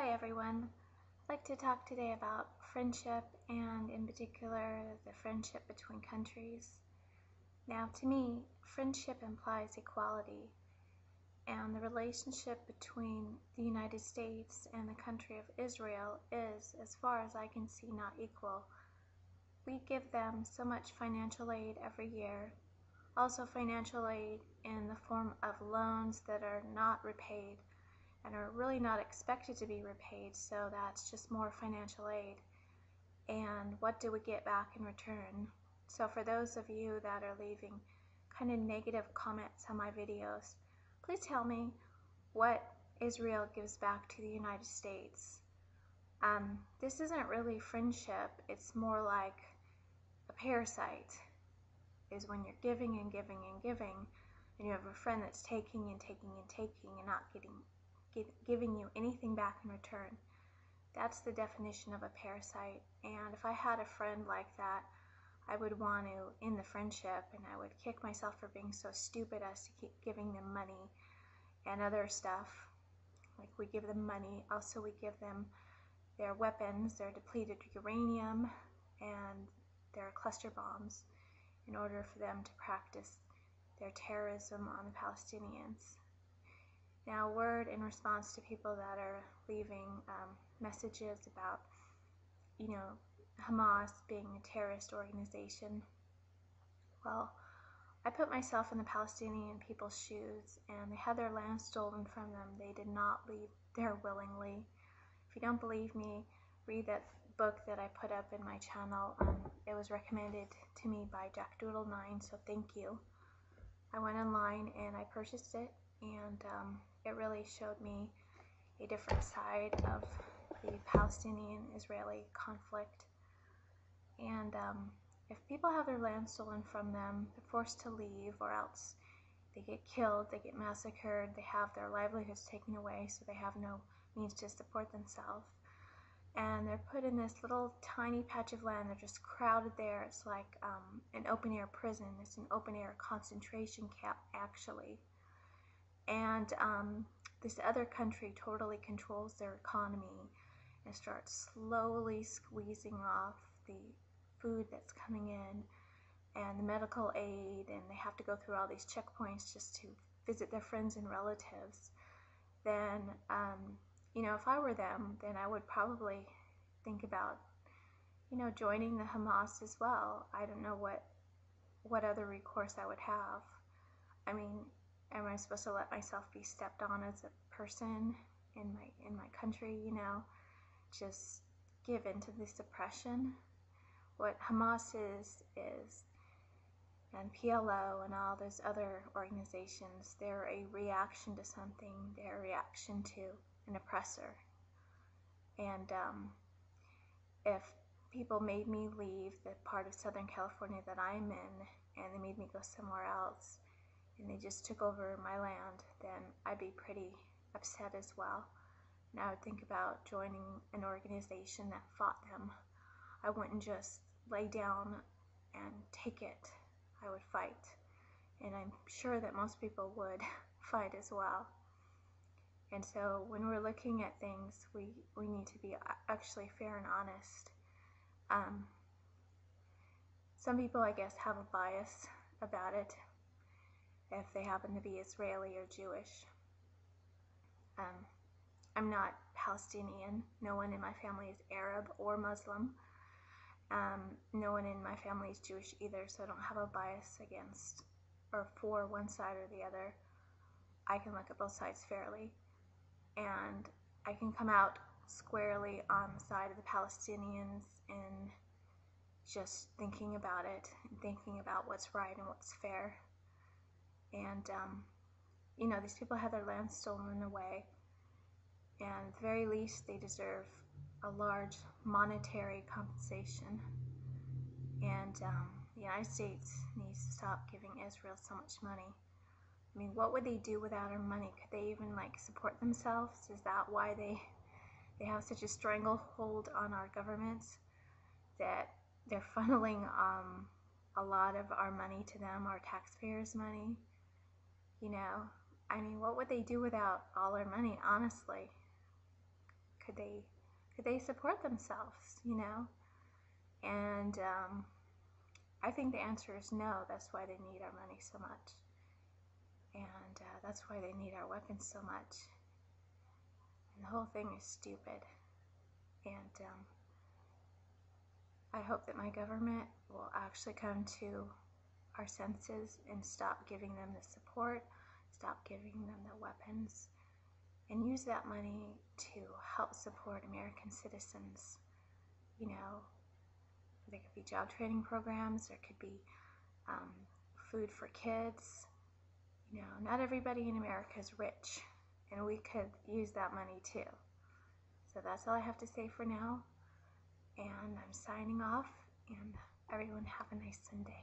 Hi everyone. I'd like to talk today about friendship and in particular the friendship between countries. Now to me, friendship implies equality and the relationship between the United States and the country of Israel is, as far as I can see, not equal. We give them so much financial aid every year, also financial aid in the form of loans that are not repaid and are really not expected to be repaid, so that's just more financial aid. And what do we get back in return? So for those of you that are leaving kind of negative comments on my videos, please tell me what Israel gives back to the United States. Um, this isn't really friendship, it's more like a parasite, is when you're giving and giving and giving, and you have a friend that's taking and taking and taking and not getting giving you anything back in return. That's the definition of a parasite. And if I had a friend like that, I would want to end the friendship and I would kick myself for being so stupid as to keep giving them money and other stuff. Like we give them money, also we give them their weapons, their depleted uranium, and their cluster bombs in order for them to practice their terrorism on the Palestinians. Now, word in response to people that are leaving um, messages about, you know, Hamas being a terrorist organization. Well, I put myself in the Palestinian people's shoes and they had their land stolen from them. They did not leave there willingly. If you don't believe me, read that book that I put up in my channel. Um, it was recommended to me by Jack Doodle 9, so thank you. I went online and I purchased it and um, it really showed me a different side of the Palestinian-Israeli conflict. And um, if people have their land stolen from them, they're forced to leave or else they get killed, they get massacred, they have their livelihoods taken away so they have no means to support themselves. And they're put in this little tiny patch of land, they're just crowded there. It's like um, an open air prison, it's an open air concentration camp actually and um, this other country totally controls their economy and starts slowly squeezing off the food that's coming in and the medical aid and they have to go through all these checkpoints just to visit their friends and relatives. Then um, you know if I were them then I would probably think about you know joining the Hamas as well. I don't know what what other recourse I would have. I mean am I supposed to let myself be stepped on as a person in my in my country, you know, just give into this oppression? What Hamas is is and PLO and all those other organizations, they're a reaction to something, they're a reaction to an oppressor. And um, if people made me leave the part of Southern California that I'm in and they made me go somewhere else, and they just took over my land, then I'd be pretty upset as well. And I would think about joining an organization that fought them. I wouldn't just lay down and take it. I would fight. And I'm sure that most people would fight as well. And so when we're looking at things, we, we need to be actually fair and honest. Um, some people, I guess, have a bias about it if they happen to be Israeli or Jewish. Um, I'm not Palestinian. No one in my family is Arab or Muslim. Um, no one in my family is Jewish either, so I don't have a bias against or for one side or the other. I can look at both sides fairly, and I can come out squarely on the side of the Palestinians in just thinking about it and thinking about what's right and what's fair and um, you know these people had their land stolen away. And at the very least they deserve a large monetary compensation. And um, the United States needs to stop giving Israel so much money. I mean what would they do without our money? Could they even like support themselves? Is that why they they have such a stranglehold on our governments? That they're funneling um, a lot of our money to them, our taxpayers' money, you know, I mean, what would they do without all our money, honestly? Could they could they support themselves? You know, and um, I think the answer is no. That's why they need our money so much, and uh, that's why they need our weapons so much. And the whole thing is stupid, and um, I hope that my government will actually come to our senses and stop giving them the support, stop giving them the weapons, and use that money to help support American citizens. You know, there could be job training programs, there could be um, food for kids. You know, not everybody in America is rich, and we could use that money too. So that's all I have to say for now. And I'm signing off, and everyone have a nice Sunday.